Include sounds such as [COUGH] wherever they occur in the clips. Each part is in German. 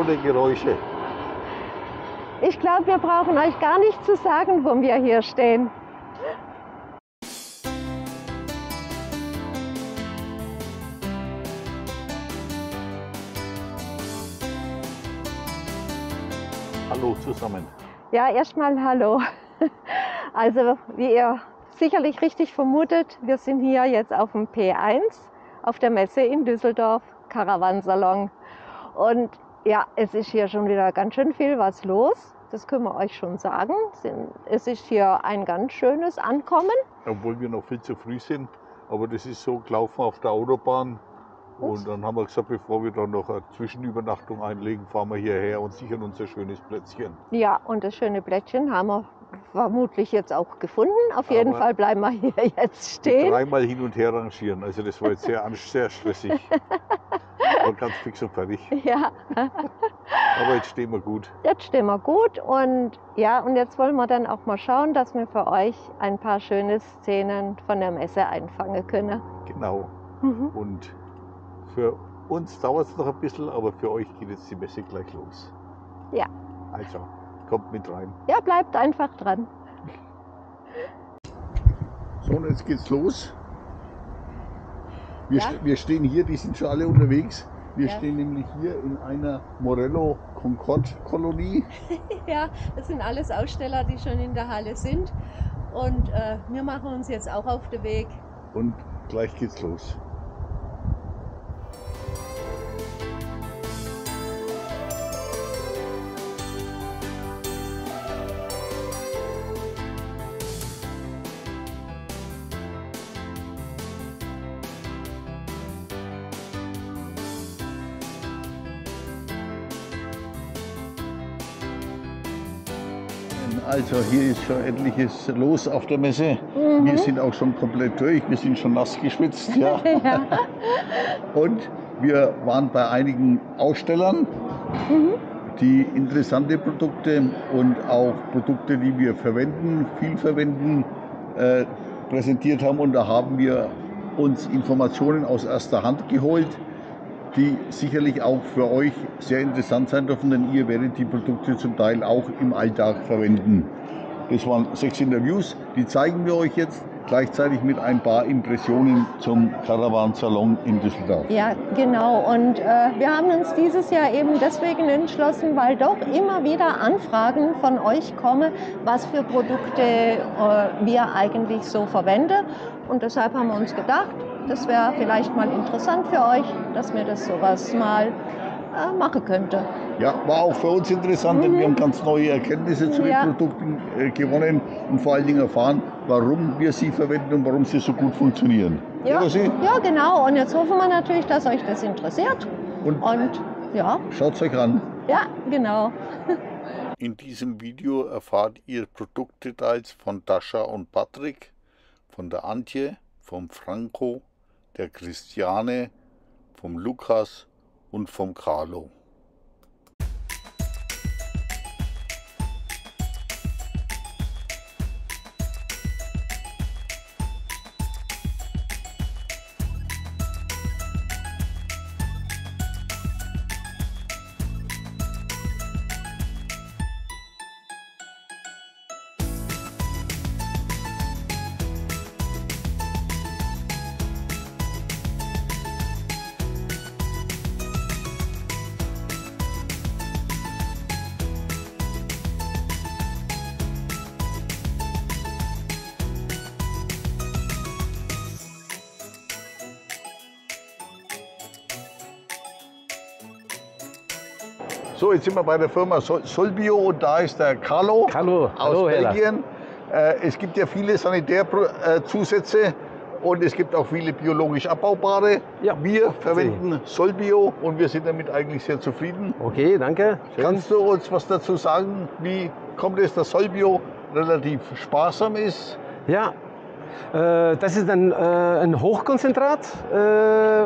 vertraute Geräusche. Ich glaube, wir brauchen euch gar nicht zu sagen, wo wir hier stehen. Hallo zusammen. Ja, erstmal hallo. [LAUGHS] Also, wie ihr sicherlich richtig vermutet, wir sind hier jetzt auf dem P1 auf der Messe in Düsseldorf, Caravansalon. Und ja, es ist hier schon wieder ganz schön viel was los. Das können wir euch schon sagen. Es ist hier ein ganz schönes Ankommen. Obwohl wir noch viel zu früh sind. Aber das ist so gelaufen auf der Autobahn. Und dann haben wir gesagt, bevor wir dann noch eine Zwischenübernachtung einlegen, fahren wir hierher und sichern unser schönes Plätzchen. Ja, und das schöne Plätzchen haben wir vermutlich jetzt auch gefunden. Auf jeden Aber Fall bleiben wir hier [LAUGHS] jetzt stehen. Dreimal hin und her rangieren. Also das war jetzt sehr, sehr stressig. [LAUGHS] Aber ganz fix und fertig. Ja, Aber jetzt stehen wir gut. jetzt stehen wir gut und ja, und jetzt wollen wir dann auch mal schauen, dass wir für euch ein paar schöne Szenen von der Messe einfangen können. Genau. Mhm. Und für uns dauert es noch ein bisschen, aber für euch geht jetzt die Messe gleich los. Ja. Also, kommt mit rein. Ja, bleibt einfach dran. So, und jetzt geht's los. Wir, Ja. st- wir stehen hier, die sind schon alle unterwegs. Wir Ja. stehen nämlich hier in einer Morello Concord Kolonie. [LAUGHS] Ja, das sind alles Aussteller, die schon in der Halle sind. Und äh, wir machen uns jetzt auch auf den Weg. Und gleich geht's los. Also hier ist schon etliches los auf der Messe. Mhm. Wir sind auch schon komplett durch, wir sind schon nass geschwitzt. Ja. [LAUGHS] Ja. Und wir waren bei einigen Ausstellern, Mhm. die interessante Produkte und auch Produkte, die wir verwenden, viel verwenden, äh, präsentiert haben. Und da haben wir uns Informationen aus erster Hand geholt, die sicherlich auch für euch sehr interessant sein dürfen, denn ihr werdet die Produkte zum Teil auch im Alltag verwenden. Das waren sechs Interviews, die zeigen wir euch jetzt gleichzeitig mit ein paar Impressionen zum Caravan-Salon in Düsseldorf. Ja, genau. Und äh, wir haben uns dieses Jahr eben deswegen entschlossen, weil doch immer wieder Anfragen von euch kommen, was für Produkte äh, wir eigentlich so verwenden. Und deshalb haben wir uns gedacht, das wäre vielleicht mal interessant für euch, dass wir das sowas mal äh, machen könnten. Ja, war auch für uns interessant, denn Mhm. wir haben ganz neue Erkenntnisse zu den Ja. Produkten äh, gewonnen und vor allen Dingen erfahren, warum wir sie verwenden und warum sie so gut funktionieren. Ja, ja, genau. Und jetzt hoffen wir natürlich, dass euch das interessiert. Und Und ja, schaut euch an. ja, genau. [LAUGHS] In diesem Video erfahrt ihr Produktdetails von Dasha und Patrick, von der Antje, vom Franco, der Christiane, vom Lukas und vom Carlo. So, jetzt sind wir bei der Firma Sol Solbio und da ist der Carlo Hallo, aus hallo. Belgien. Äh, es gibt ja viele Sanitärzusätze und es gibt auch viele biologisch abbaubare. Ja, Wir verwenden Solbio und wir sind damit eigentlich sehr zufrieden. Okay, danke. Kannst du uns was dazu sagen? Wie kommt es, dass Solbio relativ sparsam ist? Ja, das ist ein, äh, ein Hochkonzentrat, äh,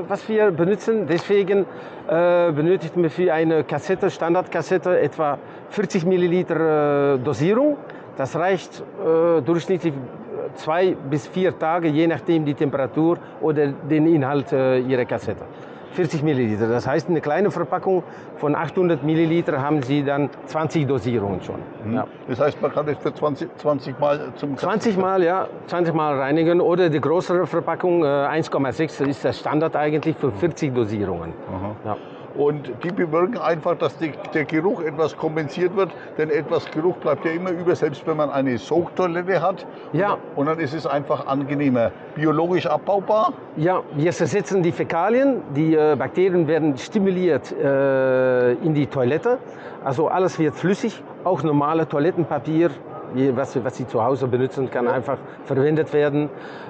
was wir benutzen. Deswegen äh, benötigt man für eine Kassette, Standardkassette, etwa 40 Milliliter äh, Dosierung. Das reicht äh, durchschnittlich zwei bis vier Tage, je nachdem die Temperatur oder den Inhalt äh, Ihrer Kassette. 40 Milliliter. Das heißt, eine kleine Verpackung von 800 Milliliter haben Sie dann 20 Dosierungen schon. Mhm. Ja. Das heißt, man kann das für 20, 20 Mal zum 20 Mal, ja, 20 Mal reinigen oder die größere Verpackung 1,6 äh, ist der Standard eigentlich für 40 Dosierungen. Ja. Und die bewirken einfach, dass die, der Geruch etwas kompensiert wird, denn etwas Geruch bleibt ja immer über, selbst wenn man eine Sogtoilette hat. Ja. Und dann ist es einfach angenehmer. Biologisch abbaubar? Ja, wir zersetzen die Fäkalien, die äh, Bakterien werden stimuliert äh, in die Toilette. Also alles wird flüssig, auch normale Toilettenpapier was, was Sie zu Hause benutzen, kann einfach verwendet werden,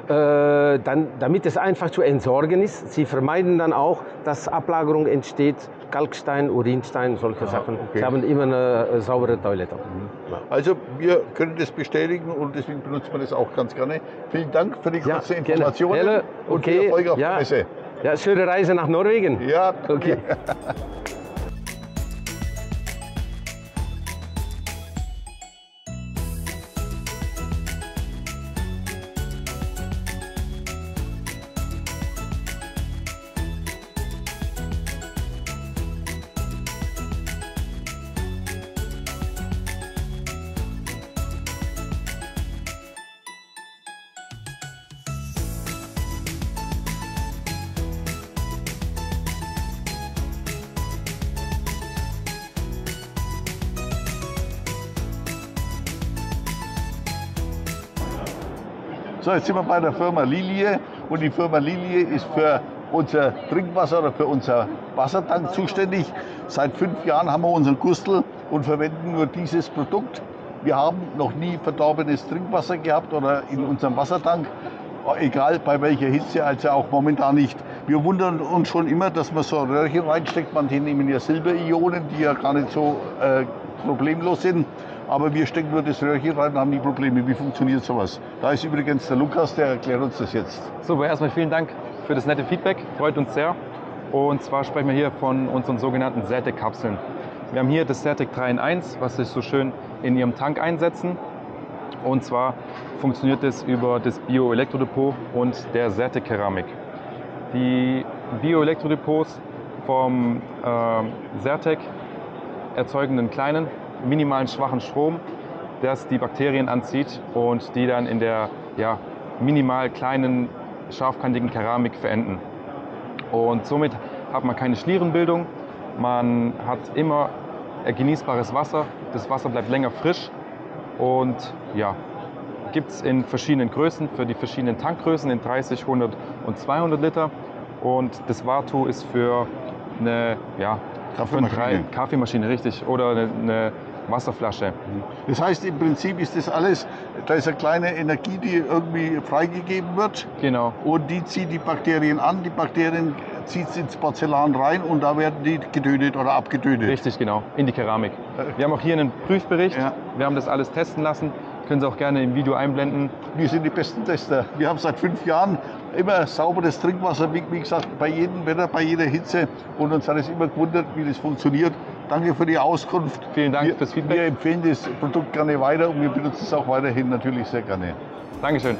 äh, dann, damit es einfach zu entsorgen ist. Sie vermeiden dann auch, dass Ablagerung entsteht, Kalkstein, Urinstein, solche ja, Sachen. Okay. Sie haben immer eine äh, saubere Toilette. Mhm. Also wir können das bestätigen und deswegen benutzt man das auch ganz gerne. Vielen Dank für die kurze ja, Information okay. und viel Erfolg auf ja. der Messe. Ja, schöne Reise nach Norwegen. Ja, okay. [LAUGHS] So, jetzt sind wir bei der Firma Lilie und die Firma Lilie ist für unser Trinkwasser oder für unser Wassertank zuständig. Seit fünf Jahren haben wir unseren Gustel und verwenden nur dieses Produkt. Wir haben noch nie verdorbenes Trinkwasser gehabt oder in unserem Wassertank, egal bei welcher Hitze, also auch momentan nicht. Wir wundern uns schon immer, dass man so Röhrchen reinsteckt. Manche nehmen ja Silberionen, die ja gar nicht so äh, problemlos sind. Aber wir stecken nur das Röhrchen rein und haben die Probleme. Wie funktioniert sowas? Da ist übrigens der Lukas, der erklärt uns das jetzt. Super, erstmal vielen Dank für das nette Feedback. Freut uns sehr. Und zwar sprechen wir hier von unseren sogenannten Certec-Kapseln. Wir haben hier das Certec 3 in 1, was sich so schön in Ihrem Tank einsetzen. Und zwar funktioniert es über das Bioelektrodepot und der Certec-Keramik. Die Bioelektrodepots vom äh, Certec erzeugen einen kleinen minimalen schwachen Strom, das die Bakterien anzieht und die dann in der ja, minimal kleinen scharfkantigen Keramik verenden. Und somit hat man keine Schlierenbildung, man hat immer genießbares Wasser, das Wasser bleibt länger frisch und ja, gibt es in verschiedenen Größen, für die verschiedenen Tankgrößen in 30, 100 und 200 Liter. Und das Wartu ist für eine ja, Kaffeemaschine. Kaffeemaschine, richtig. Oder eine, eine Wasserflasche. Das heißt, im Prinzip ist das alles, da ist eine kleine Energie, die irgendwie freigegeben wird. Genau. Und die zieht die Bakterien an, die Bakterien zieht es ins Porzellan rein und da werden die getötet oder abgetötet. Richtig, genau, in die Keramik. Wir haben auch hier einen Prüfbericht. Ja. Wir haben das alles testen lassen. Können Sie auch gerne im Video einblenden. Wir sind die besten Tester. Wir haben seit fünf Jahren immer sauberes Trinkwasser, wie, wie gesagt, bei jedem Wetter, bei jeder Hitze. Und uns hat es immer gewundert, wie das funktioniert. Danke für die Auskunft. Vielen Dank wir, fürs Feedback. Wir empfehlen das Produkt gerne weiter und wir benutzen es auch weiterhin natürlich sehr gerne. Dankeschön.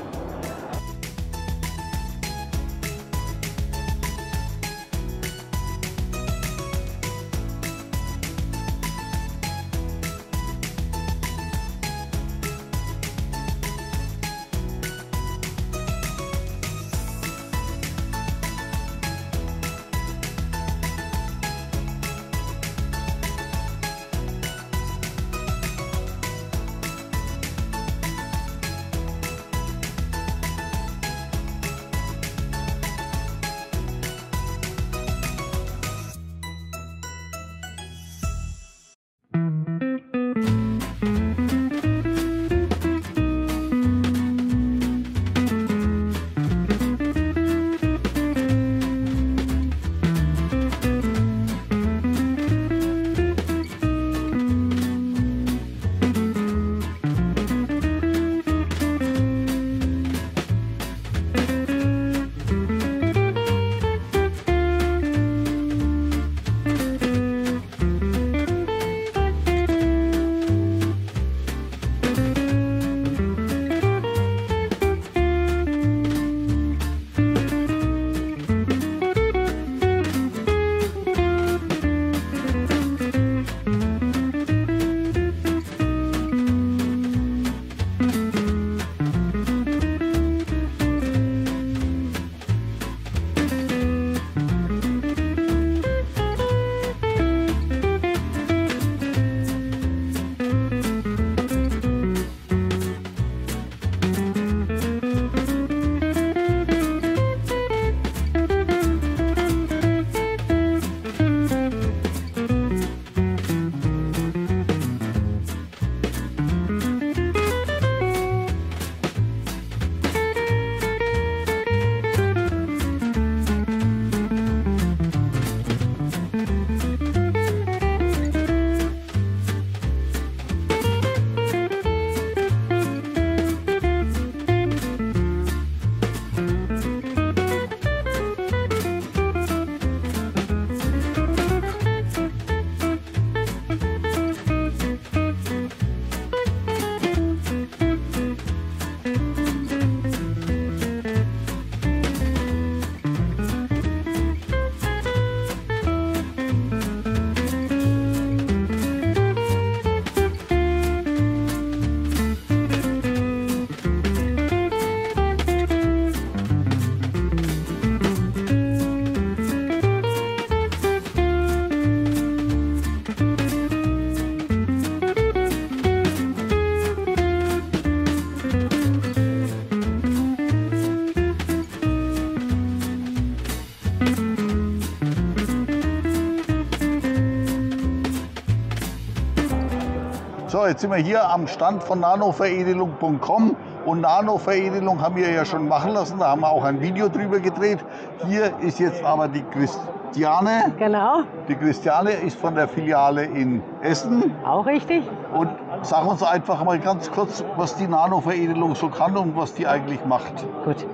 Jetzt sind wir hier am Stand von nanoveredelung.com und Nanoveredelung haben wir ja schon machen lassen. Da haben wir auch ein Video drüber gedreht. Hier ist jetzt aber die Christiane. Genau, Die Christiane ist von der Filiale in Essen. auch richtig. Und sag uns einfach mal ganz kurz, was die Nanoveredelung so kann und was die eigentlich macht. Gut.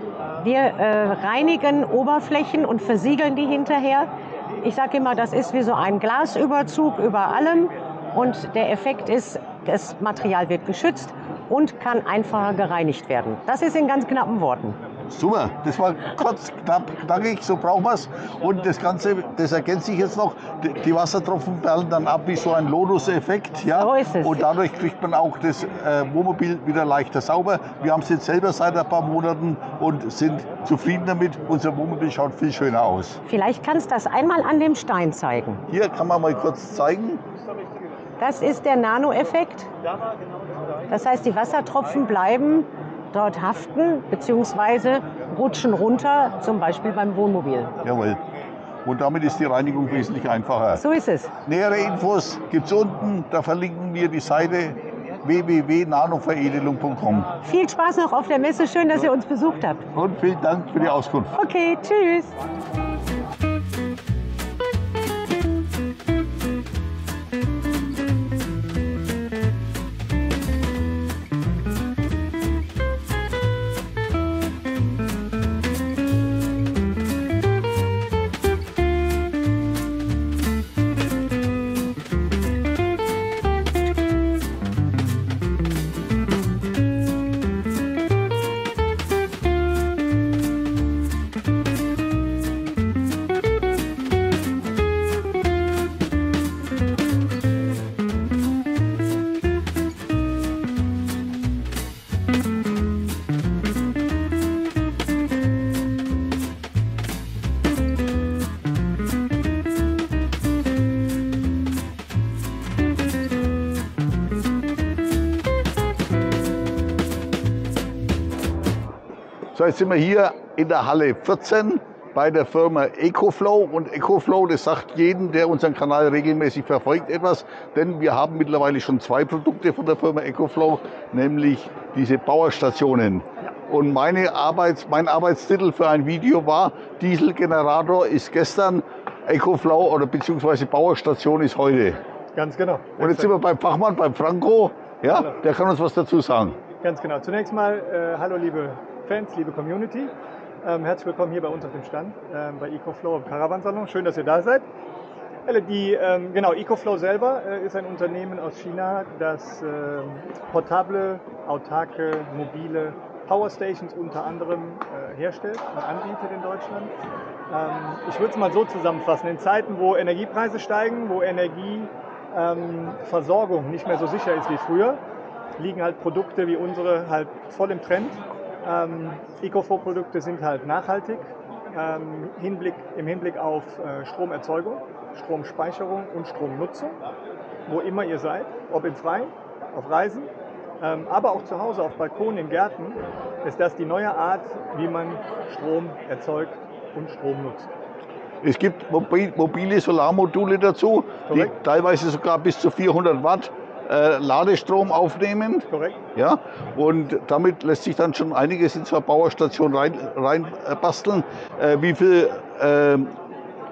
Wir äh, reinigen Oberflächen und versiegeln die hinterher. Ich sage immer, das ist wie so ein Glasüberzug über allem. Und der Effekt ist, das Material wird geschützt und kann einfacher gereinigt werden. Das ist in ganz knappen Worten. Super, das war kurz, knapp, knackig, so brauchen wir es. Und das Ganze, das ergänzt sich jetzt noch, die- Wassertropfen perlen dann ab wie so ein Lotus-Effekt. Ja? So ist es. Und dadurch kriegt man auch das äh, Wohnmobil wieder leichter sauber. Wir haben es jetzt selber seit ein paar Monaten und sind zufrieden damit. Unser Wohnmobil schaut viel schöner aus. Vielleicht kannst du das einmal an dem Stein zeigen. Hier kann man mal kurz zeigen. Das ist der Nano-Effekt. Das heißt, die Wassertropfen bleiben dort haften bzw. rutschen runter, zum Beispiel beim Wohnmobil. Jawohl. Und damit ist die Reinigung wesentlich einfacher. So ist es. Nähere Infos gibt es unten. Da verlinken wir die Seite www.nanoveredelung.com. Viel Spaß noch auf der Messe. Schön, dass ihr uns besucht habt. Und vielen Dank für die Auskunft. Okay, tschüss. Jetzt sind wir hier in der Halle 14 bei der Firma EcoFlow. Und EcoFlow, das sagt jedem, der unseren Kanal regelmäßig verfolgt, etwas. Denn wir haben mittlerweile schon zwei Produkte von der Firma EcoFlow, nämlich diese Powerstationen. Und meine Arbeits-, mein Arbeitstitel für ein Video war, Dieselgenerator ist gestern, EcoFlow oder beziehungsweise Powerstation ist heute. Ganz genau. Und jetzt sind wir beim Fachmann, beim Franco. Ja, der kann uns was dazu sagen. Ganz genau. Zunächst mal, äh, hallo liebe Fans, liebe Community. Ähm, herzlich willkommen hier bei uns auf dem Stand ähm, bei EcoFlow im Caravansalon. Schön, dass ihr da seid. Die, ähm, genau, EcoFlow selber äh, ist ein Unternehmen aus China, das ähm, portable, autarke, mobile Powerstations unter anderem äh, herstellt und anbietet in Deutschland. Ähm, ich würde es mal so zusammenfassen. In Zeiten, wo Energiepreise steigen, wo Energieversorgung nicht mehr so sicher ist wie früher, liegen halt Produkte wie unsere halt voll im Trend. Ähm, Ecofo-Produkte sind halt nachhaltig ähm, Hinblick, im Hinblick auf äh, Stromerzeugung, Stromspeicherung und Stromnutzung, wo immer ihr seid, ob im Freien, auf Reisen, ähm, aber auch zu Hause auf Balkonen, in Gärten, ist das die neue Art, wie man Strom erzeugt und Strom nutzt. Es gibt mobi- mobile Solarmodule dazu, die teilweise sogar bis zu 400 Watt äh, Ladestrom aufnehmen. Korrekt? Ja, und damit lässt sich dann schon einiges in eine Bauerstation rein, rein äh, basteln. Äh, wie viel ähm,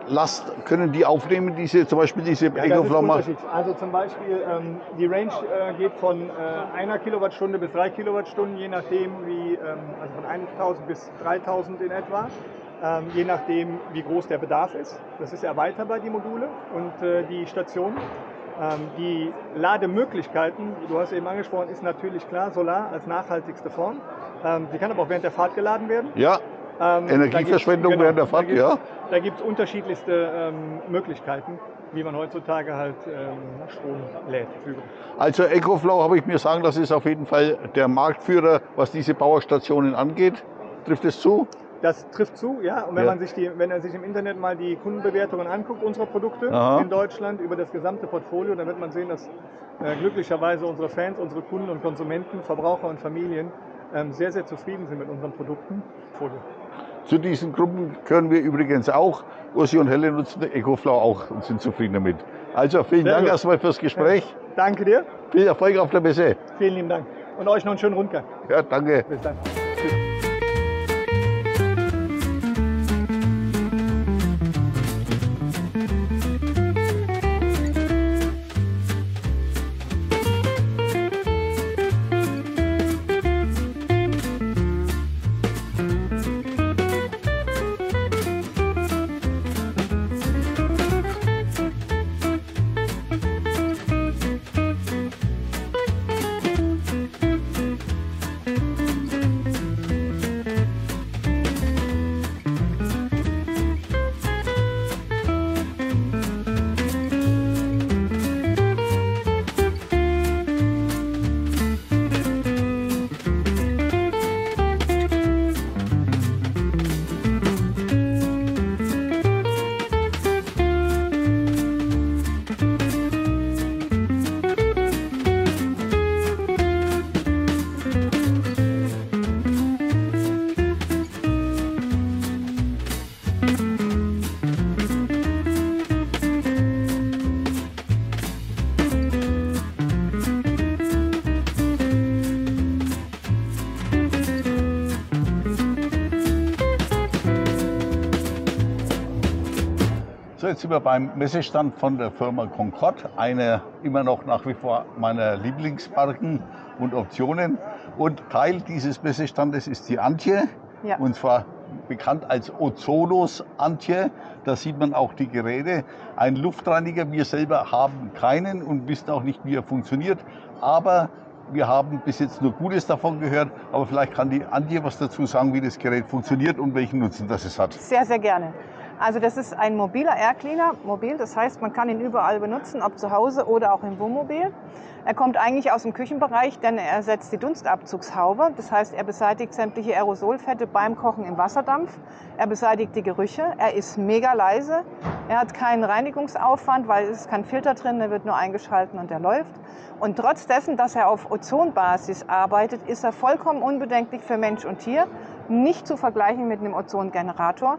Last können die aufnehmen, diese, zum Beispiel diese Ja, unterschiedlich. Also zum Beispiel ähm, die Range äh, geht von äh, einer Kilowattstunde bis drei Kilowattstunden, je nachdem wie, ähm, also von 1000 bis 3000 in etwa, ähm, je nachdem wie groß der Bedarf ist. Das ist erweiterbar, die Module und äh, die Station. Ähm, die Lademöglichkeiten, du hast eben angesprochen, ist natürlich klar, Solar als nachhaltigste Form. Ähm, sie kann aber auch während der Fahrt geladen werden. Ja, Ähm, Energieverschwendung gibt's- während der Fahrt, da ja. Da gibt es unterschiedlichste ähm, Möglichkeiten, wie man heutzutage halt ähm, Strom lädt. Also Ecoflow habe ich mir sagen, das ist auf jeden Fall der Marktführer, was diese Bauerstationen angeht. Trifft es zu? Das trifft zu, ja. Und wenn Ja. man sich die, wenn er sich im Internet mal die Kundenbewertungen anguckt unserer Produkte Aha. in Deutschland über das gesamte Portfolio, dann wird man sehen, dass äh, glücklicherweise unsere Fans, unsere Kunden und Konsumenten, Verbraucher und Familien ähm, sehr, sehr zufrieden sind mit unseren Produkten. Portfolio. Zu diesen Gruppen gehören wir übrigens auch. Ursi und Helle nutzen Ecoflow auch und sind zufrieden damit. Also vielen Sehr Dank gut. erstmal fürs Gespräch. Danke dir. Viel Erfolg auf der Messe. Vielen lieben Dank. Und euch noch einen schönen Rundgang. Ja, danke. Bis dann. So, jetzt sind wir beim Messestand von der Firma Concord, eine immer noch nach wie vor meiner Lieblingsmarken und Optionen. Und Teil dieses Messestandes ist die Antje, Ja. und zwar bekannt als Ozonos Antje. Da sieht man auch die Geräte. Ein Luftreiniger, wir selber haben keinen und wissen auch nicht, wie er funktioniert. Aber wir haben bis jetzt nur Gutes davon gehört. Aber vielleicht kann die Antje was dazu sagen, wie das Gerät funktioniert und welchen Nutzen das es hat. Sehr, sehr gerne. Also das ist ein mobiler Air Cleaner, mobil, das heißt, man kann ihn überall benutzen, ob zu Hause oder auch im Wohnmobil. Er kommt eigentlich aus dem Küchenbereich, denn er ersetzt die Dunstabzugshaube. Das heißt, er beseitigt sämtliche Aerosolfette beim Kochen im Wasserdampf. Er beseitigt die Gerüche. Er ist mega leise. Er hat keinen Reinigungsaufwand, weil es ist kein Filter drin. Er wird nur eingeschalten und er läuft. Und trotz dessen, dass er auf Ozonbasis arbeitet, ist er vollkommen unbedenklich für Mensch und Tier. Nicht zu vergleichen mit einem Ozongenerator.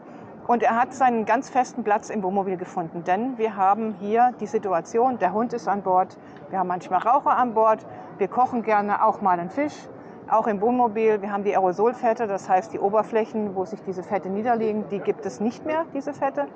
Und er hat seinen ganz festen Platz im Wohnmobil gefunden, denn wir haben hier die Situation, der Hund ist an Bord, wir haben manchmal Raucher an Bord, wir kochen gerne auch mal einen Fisch, auch im Wohnmobil. Wir haben die Aerosolfette, das heißt die Oberflächen, wo sich diese Fette niederlegen, die gibt es nicht mehr, diese Fette.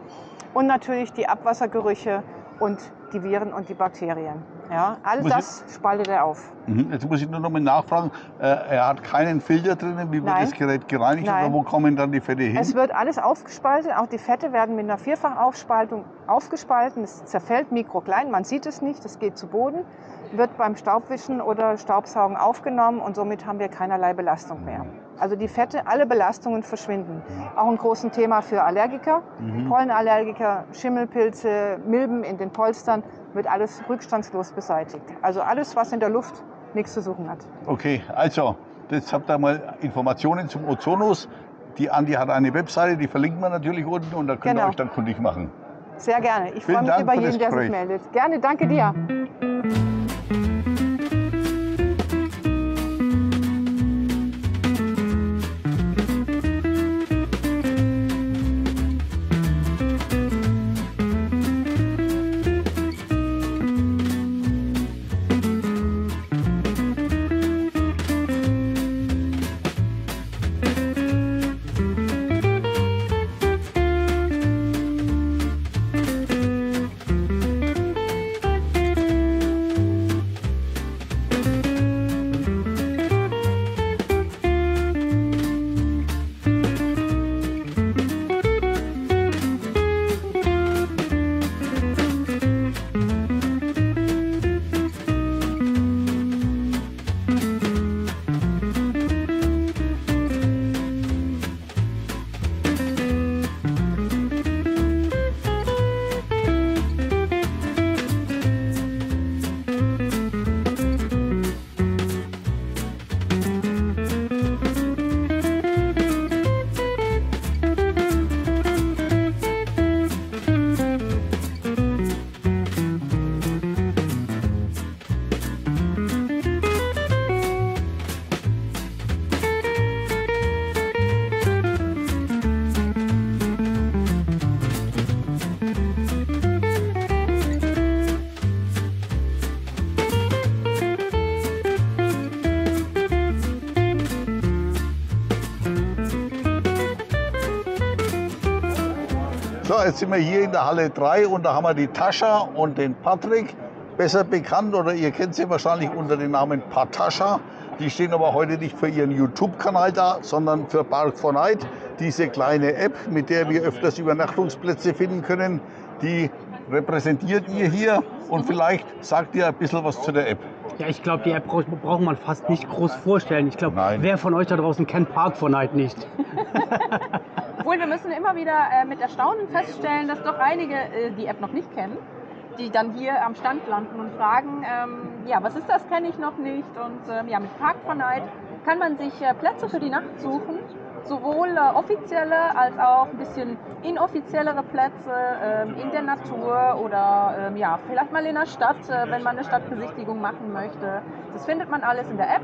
Und natürlich die Abwassergerüche und die Viren und die Bakterien. Ja, all Muss ich- das spaltet er auf. Mhm. Jetzt muss ich nur noch mal nachfragen. Äh, er hat keinen Filter drin. Wie wird Nein. das Gerät gereinigt Nein. oder wo kommen dann die Fette hin? Es wird alles aufgespalten, auch die Fette werden mit einer Vierfachaufspaltung aufgespalten. Es zerfällt mikroklein, man sieht es nicht, es geht zu Boden, wird beim Staubwischen oder Staubsaugen aufgenommen und somit haben wir keinerlei Belastung mehr. Also die Fette, alle Belastungen verschwinden. Auch ein großes Thema für Allergiker, Mhm. Pollenallergiker, Schimmelpilze, Milben in den Polstern, wird alles rückstandslos beseitigt. Also alles, was in der Luft nichts zu suchen hat. Okay, also, jetzt habt ihr mal Informationen zum Ozonus. Die Andi hat eine Webseite, die verlinken wir natürlich unten und da könnt ihr Genau. euch dann kundig machen. Sehr gerne. Ich freue mich Dank über jeden, der sich meldet. Gerne, danke dir. Also, jetzt sind wir hier in der Halle 3 und da haben wir die Tascha und den Patrick, besser bekannt oder ihr kennt sie wahrscheinlich unter dem Namen Patascha. Die stehen aber heute nicht für ihren YouTube-Kanal da, sondern für Park 4 Night, diese kleine App, mit der wir öfters Übernachtungsplätze finden können. Die repräsentiert ihr hier und vielleicht sagt ihr ein bisschen was zu der App. Ja, ich glaube, die App braucht, braucht man fast nicht groß vorstellen. Ich glaube, wer von euch da draußen kennt Park 4 Night nicht? [LAUGHS] Obwohl wir müssen immer wieder äh, mit Erstaunen feststellen, dass doch einige äh, die App noch nicht kennen, die dann hier am Stand landen und fragen, ähm, ja, was ist das, kenne ich noch nicht. Und ähm, ja, mit Park 4 Night kann man sich äh, Plätze für die Nacht suchen, sowohl äh, offizielle als auch ein bisschen inoffiziellere Plätze ähm, in der Natur oder ähm, ja, vielleicht mal in der Stadt, äh, wenn man eine Stadtbesichtigung machen möchte. Das findet man alles in der App.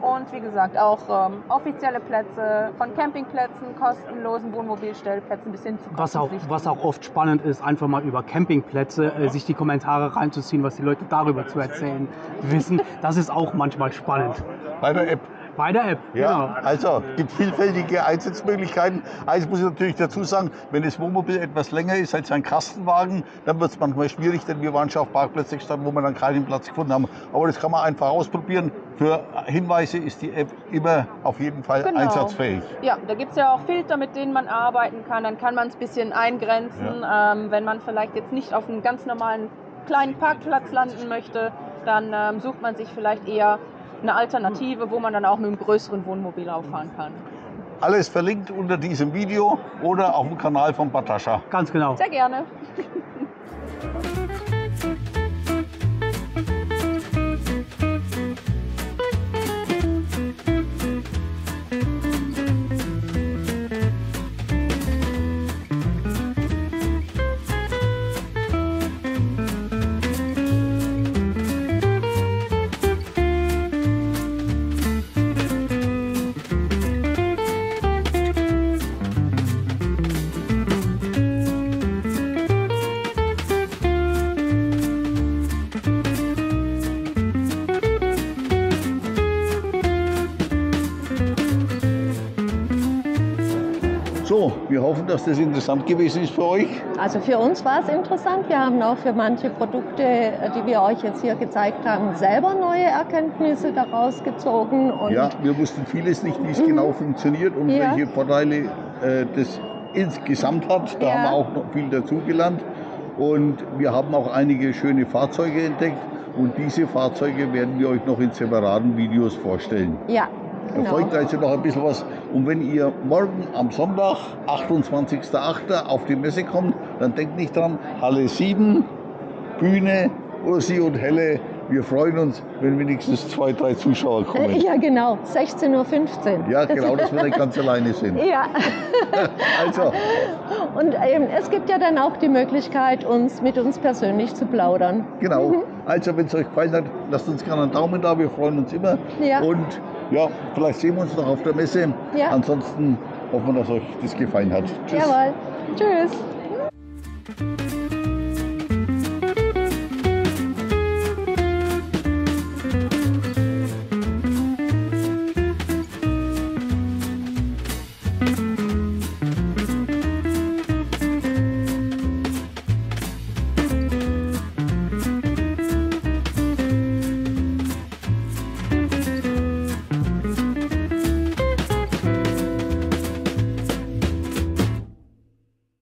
Und wie gesagt, auch ähm, offizielle Plätze von Campingplätzen, kostenlosen Wohnmobilstellplätzen bis hin zu Was auch, was auch oft spannend ist, einfach mal über Campingplätze äh, sich die Kommentare reinzuziehen, was die Leute darüber zu erzählen wissen. Das ist auch manchmal spannend. Bei der App. Bei der App, Ja, genau. also gibt vielfältige Einsatzmöglichkeiten. Eins muss ich natürlich dazu sagen, wenn das Wohnmobil etwas länger ist als ein Kastenwagen, dann wird es manchmal schwierig, denn wir waren schon auf Parkplätzen gestanden, wo wir dann keinen Platz gefunden haben. Aber das kann man einfach ausprobieren. Für Hinweise ist die App immer auf jeden Fall Genau. einsatzfähig. Ja, da gibt es ja auch Filter, mit denen man arbeiten kann. Dann kann man es ein bisschen eingrenzen. Ähm, wenn man vielleicht jetzt nicht auf einem ganz normalen kleinen Parkplatz landen möchte, dann ähm, sucht man sich vielleicht eher eine Alternative, wo man dann auch mit einem größeren Wohnmobil auffahren kann. Alles verlinkt unter diesem Video oder auf dem Kanal von Batascha. Ganz genau. Sehr gerne. [LAUGHS] So, wir hoffen, dass das interessant gewesen ist für euch. Also für uns war es interessant. Wir haben auch für manche Produkte, äh, die wir euch jetzt hier gezeigt haben, selber neue Erkenntnisse daraus gezogen. Ja, wir wussten vieles nicht, wie es genau funktioniert und Mhm. Ja. welche Vorteile äh, das insgesamt hat. Da Ja. haben wir auch noch viel dazugelernt. Und wir haben auch einige schöne Fahrzeuge entdeckt. Und diese Fahrzeuge werden wir euch noch in separaten Videos vorstellen. ja Da genau. folgt also noch ein bisschen was. Und wenn ihr morgen am Sonntag, 28.08. auf die Messe kommt, dann denkt nicht dran, Halle 7, Bühne, Ursi und Helle. Wir freuen uns, wenn wenigstens zwei, drei Zuschauer kommen. Äh, Ja, genau. 16.15 Uhr. Ja, genau, dass wir nicht ganz [LAUGHS] alleine sind. Ja, [LAUGHS] Also, und ähm, es gibt ja dann auch die Möglichkeit, uns mit uns persönlich zu plaudern. genau. Also, wenn es euch gefallen hat, lasst uns gerne einen Daumen da. Wir freuen uns immer. Ja. Und ja, vielleicht sehen wir uns noch auf der Messe. Ja. Ansonsten hoffen wir, dass euch das gefallen hat. Tschüss. Jawohl. Tschüss.